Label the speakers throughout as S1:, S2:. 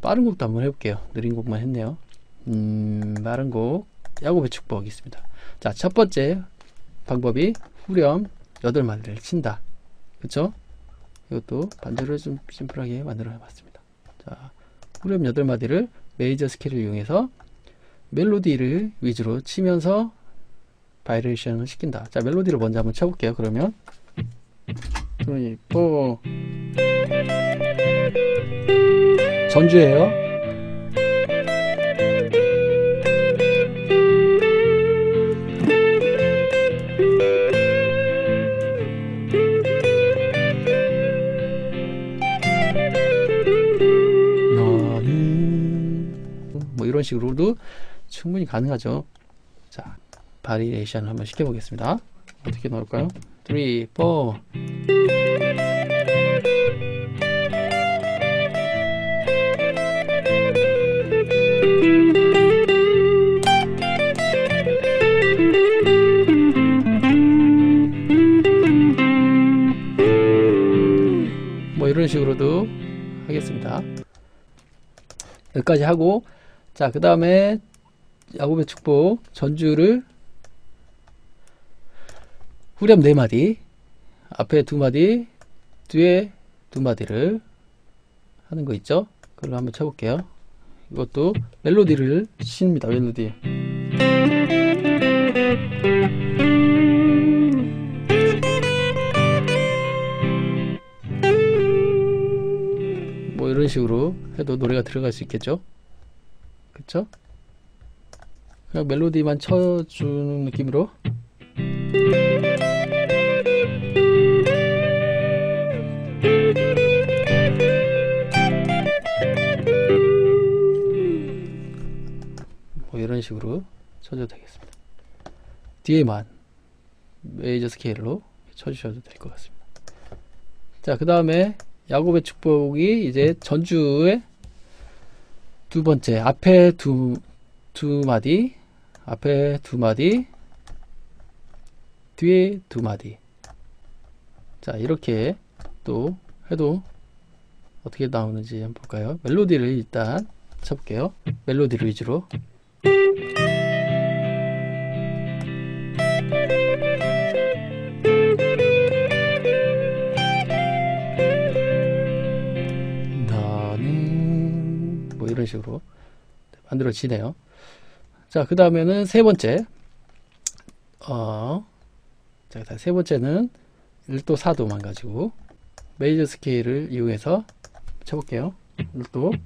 S1: 빠른 곡도 한번 해볼게요. 느린 곡만 했네요. 음, 빠른 곡, 야구 배축복 있습니다. 자, 첫 번째 방법이 후렴 8마디를 친다. 그쵸? 이것도 반주를 좀 심플하게 만들어 봤습니다. 자, 후렴 8마디를 major scale을 이용해서 멜로디를 위주로 치면서 variation을 시킨다. 자, 멜로디를 먼저 한번 쳐볼게요. 그러면 3, 4 전주예요. 뭐 이런 식으로도 충분히 가능하죠. 자, 바리에이션을 한번 시켜보겠습니다. 어떻게 넣을까요? 3, 4 여기까지 하고 자 그 다음에 야구배 축복 전주를 후렴 4마디 앞에 2마디 뒤에 2마디를 하는 거 있죠? 그걸 한번 쳐볼게요. 이것도 멜로디를 칩니다 멜로디 해도 노래가 들어갈 수 있겠죠 그쵸 그냥 멜로디만 쳐주는 느낌으로 뭐 이런 식으로 쳐줘도 되겠습니다. 뒤에만 메이저 스케일로 쳐주셔도 될 것 같습니다. 자, 그 다음에 야곱의 축복이 이제 전주의 두 번째 앞에 두, 두 마디 앞에 두 마디 뒤에 두 마디. 자 이렇게 또 해도 어떻게 나오는지 한번 볼까요? 멜로디를 일단 쳐볼게요. 멜로디를 위주로 이런 식으로 만들어지네요. 자 그 다음에는 세 번째. 어, 자, 세 번째는 1도 4도만 가지고 메이저 스케일을 이용해서 쳐볼게요. 1도.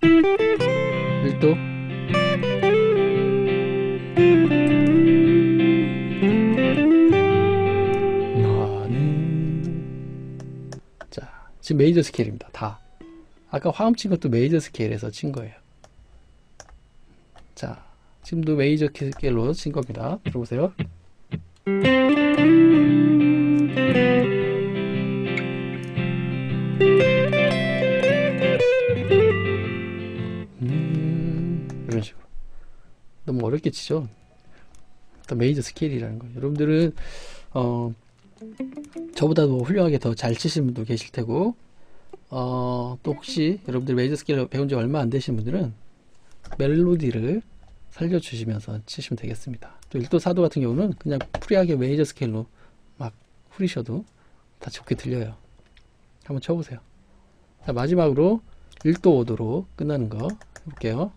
S1: 1도. 나는. 자 지금 major scale입니다. 다 아까 화음 친 것도 major scale에서 친 거예요. 자 지금도 major scale로 친 겁니다. 들어보세요. 음, 이런 식으로. 너무 어렵게 치죠? 일단 major scale이라는 거. 여러분들은 어 저보다 도 훌륭하게 더 잘 치시는 분도 계실 테고 어, 또 혹시 여러분들 major scale 배운 지 얼마 안 되신 분들은 멜로디를 살려주시면서 치시면 되겠습니다. 또 1도 4도 같은 경우는 그냥 free하게 major scale로 막 후리셔도 다 좋게 들려요. 한번 쳐보세요. 자, 마지막으로 1도 5도로 끝나는 거 해볼게요.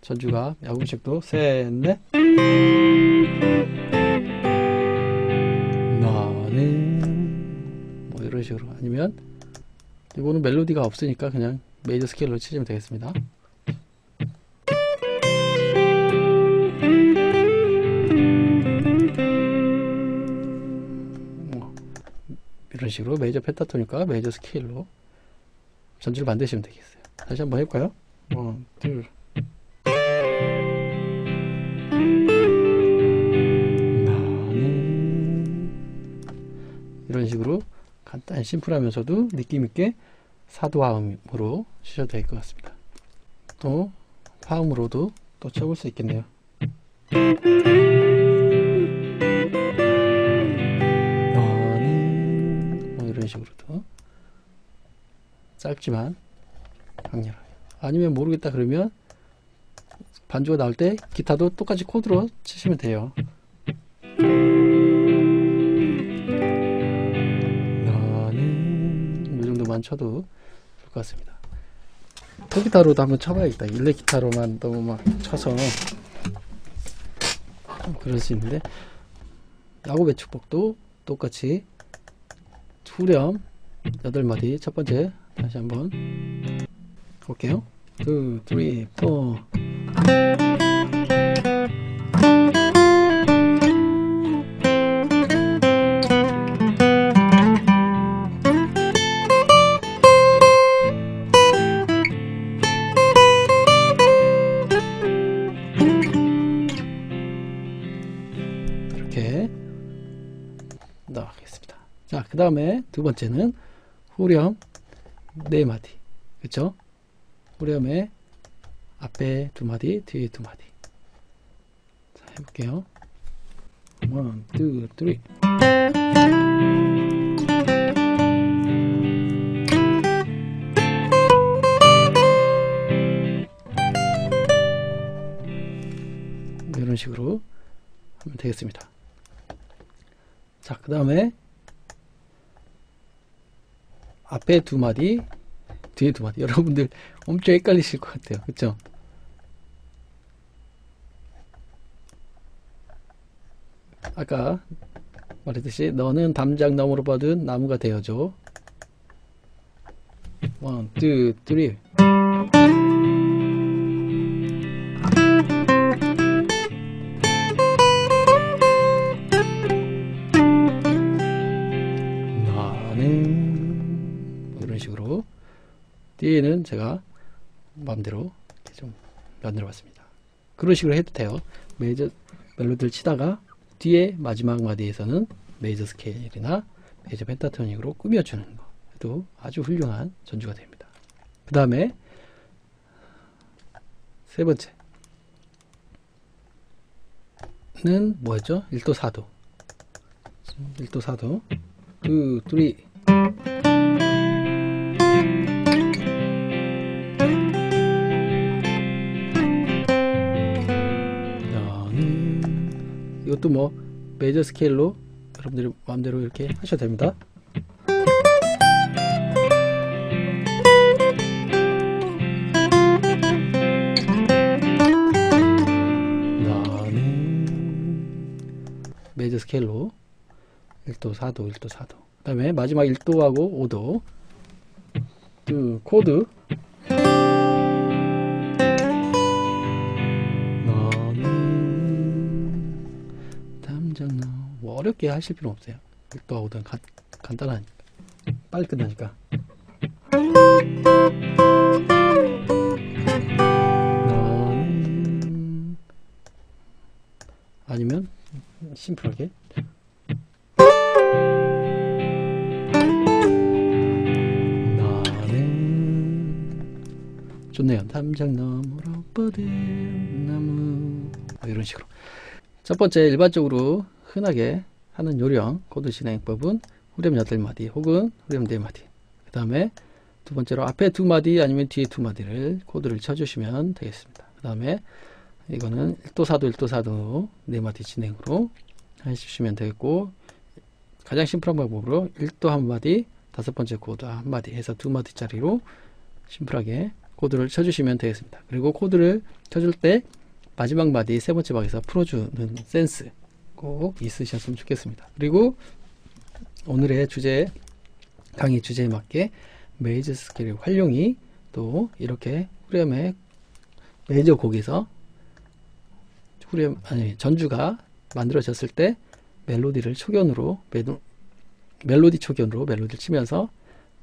S1: 전주가 야구식도 셋, 넷. 나는 뭐 이런 식으로 아니면 이거는 멜로디가 없으니까 그냥 메이저 스케일로 치시면 되겠습니다. 뭐 이런 식으로 메이저 펜타토니까 메이저 스케일로 전주를 만드시면 되겠어요. 다시 한번 해볼까요? 원, 둘. 나는 이런 식으로 간단 심플하면서도 느낌있게 사도화음으로 치셔도 될 것 같습니다. 또 화음으로도 또 쳐볼 수 있겠네요. 뭐 이런 식으로도 짧지만 강렬하게 아니면 모르겠다 그러면 반주가 나올 때 기타도 똑같이 코드로 치시면 돼요. 정도만 쳐도 좋을 것 같습니다. 통기타로도 한번 쳐봐야겠다. 일렉 기타로만 너무 막 쳐서. 그럴 수 있는데. 야구 배 축복도 똑같이 후렴 8마디. 첫 번째 다시 한번 볼게요. 2, 3, 4 나가겠습니다. 자, 그 다음에 두 번째는 후렴 네 마디. 그쵸? 후렴에 앞에 두 마디, 뒤에 두 마디. 자, 해볼게요. one, two, three. 이런 식으로 하면 되겠습니다. 자, 그 다음에 앞에 두 마디, 뒤에 두 마디. 여러분들 엄청 헷갈리실 것 같아요. 그쵸? 아까 말했듯이 너는 담장 너머로 받은 나무가 되어줘. 1, 2, 3 뒤에는 제가 마음대로 좀 만들어 봤습니다. 그런 식으로 해도 돼요. 메이저 멜로디를 치다가 뒤에 마지막 마디에서는 메이저 스케일이나 메이저 펜타토닉으로 꾸며주는 거 해도 아주 훌륭한 전주가 됩니다. 그 다음에 세 번째는 뭐였죠? 1도 4도 1도 4도 2, 3 이것도 뭐 메이저 스케일로 여러분들이 마음대로 이렇게 하셔도 됩니다. major scale로 1도, 4도, 1도, 4도. 그 다음에 마지막 1도하고 5도. 그 코드. 어렵게 하실 필요 없어요. 1도하고 5도는 간, 간단하니까. 빨리 끝나니까. 아니면 심플하게 좋네요. 담장 너머로 뻗은 나무 뭐 이런 식으로 첫 번째 일반적으로 흔하게 하는 요령 코드 진행법은 후렴 8마디 혹은 후렴 4마디 그 다음에 두 번째로 앞에 두 마디 아니면 뒤에 두 마디를 코드를 쳐주시면 되겠습니다. 그 다음에 이거는 1도 4도 1도 4도 4마디 진행으로 해주시면 되겠고 가장 심플한 방법으로 1도 한 마디 다섯 번째 코드 한 마디 해서 두 마디짜리로 심플하게 코드를 쳐주시면 되겠습니다. 그리고 코드를 쳐줄 때 마지막 마디 세 번째 박에서 풀어주는 센스 꼭 있으셨으면 좋겠습니다. 그리고 오늘의 주제 강의 주제에 맞게 major scale 활용이 또 이렇게 후렴의 메이저 곡에서 후렴 아니 전주가 만들어졌을 때 멜로디를 초견으로 멜로, 멜로디 초견으로 멜로디를 치면서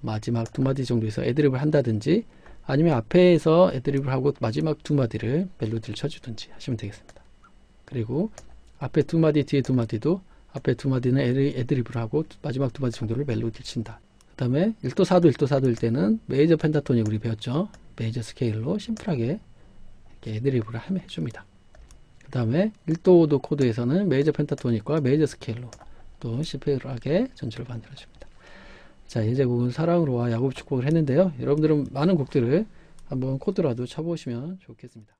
S1: 마지막 두 마디 정도에서 애드립을 한다든지 아니면 앞에서 애드립을 하고 마지막 두 마디를 멜로디를 쳐주든지 하시면 되겠습니다. 그리고 앞에 두 마디 뒤에 두 마디도 앞에 두 마디는 애드- 애드립을 하고 마지막 두 마디 정도를 멜로디를 친다. 그 다음에 1도 4도 1도 4도일 때는 메이저 펜타토닉 우리 배웠죠. 메이저 스케일로 심플하게 이렇게 애드립을 해줍니다. 그 다음에 1도 5도 코드에서는 메이저 펜타토닉과 메이저 스케일로 또 심플하게 전주를 만들어줍니다. 자, 예제곡은 사랑으로와 야곱 축복을 했는데요. 여러분들은 많은 곡들을 한번 코드라도 쳐보시면 좋겠습니다.